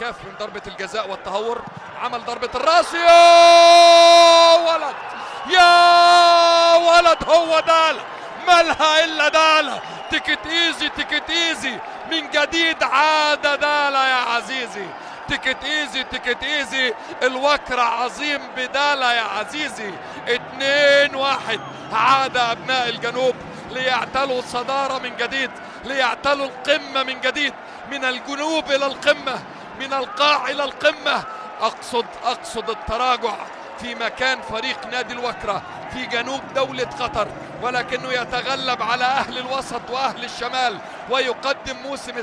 خاف من ضربة الجزاء والتهور. عمل ضربة الرأس. يا ولد! يا ولد! هو دالة مالها إلا دالة take it easy take it easy من جديد عاد دالة يا عزيزي. take it easy take it easy الوكر عظيم بدالة يا عزيزي. اتنين واحد. عاد أبناء الجنوب ليعتلوا الصدارة من جديد ليعتلوا القمة من جديد. من الجنوب إلى القمة. من القاع إلى القمة. اقصد أقصد التراجع في مكان فريق نادي الوكرة في جنوب دولة قطر ولكنه يتغلب على أهل الوسط وأهل الشمال ويقدم موسم